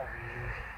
How weird.